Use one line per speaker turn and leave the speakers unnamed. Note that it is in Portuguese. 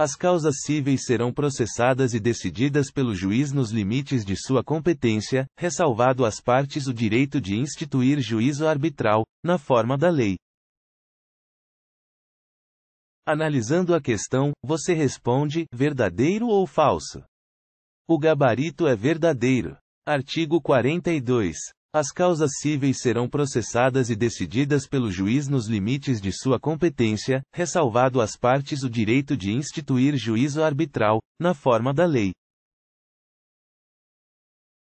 As causas cíveis serão processadas e decididas pelo juiz nos limites de sua competência, ressalvado às partes o direito de instituir juízo arbitral, na forma da lei. Analisando a questão, você responde: verdadeiro ou falso? O gabarito é verdadeiro. Artigo 42. As causas cíveis serão processadas e decididas pelo juiz nos limites de sua competência, ressalvado às partes o direito de instituir juízo arbitral, na forma da lei.